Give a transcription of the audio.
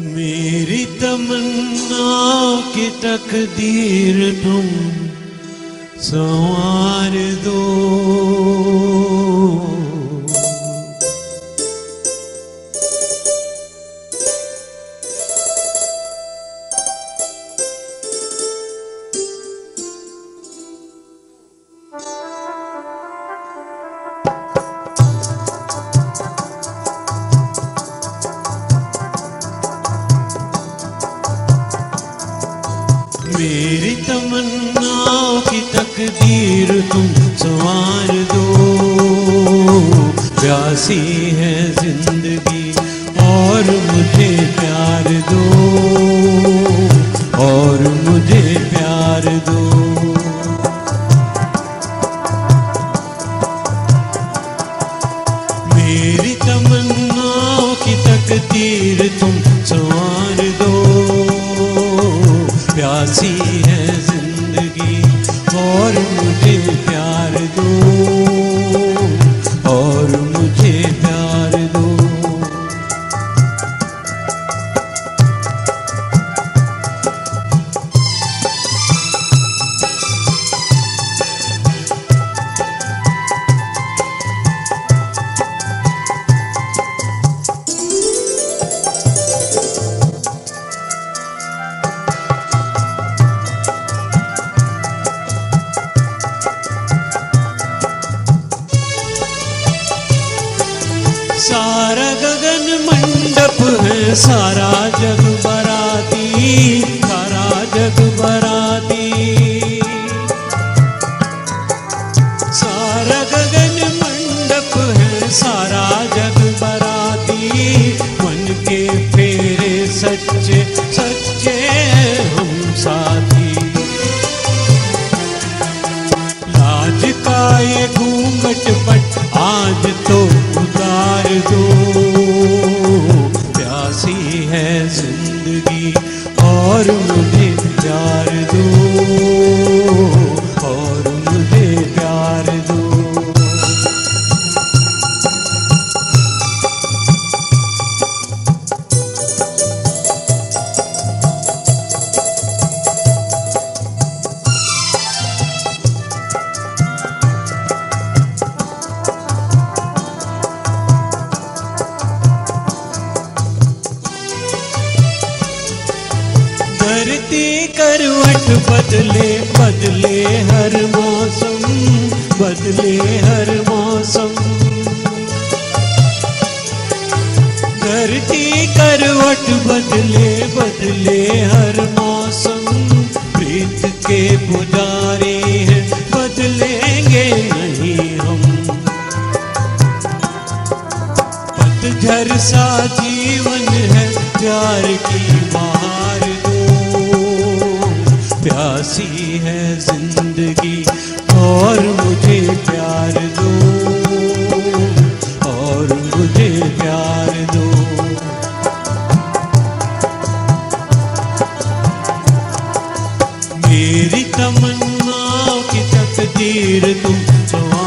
मेरी तमन्ना की तकदीर तुम संवार दो। मेरी तमन्नाओं की तकदीर तुम संवार दो। प्यासी है ज़िंदगी और प्यासी है ज़िंदगी और मुझे प्यार दो। मंडप है सारा जग बराती, सारा जग बराती। सारा गगन मंडप है सारा जग बराती, मन के फेरे सच्चे सच्चे हम साथी। लाज का ये घूंघट और मुझे बदले बदले हर मौसम, बदले हर मौसम। धरती करवट बदले बदले हर मौसम। प्रीत के पुजारी हैं, बदलेंगे नहीं हम। पतझर सा जीवन है, प्यार की बहार प्यासी है ज़िंदगी, और मुझे प्यार दो। और मुझे प्यार दो। मेरी तमन्नाओं की तकदीर तुम संवार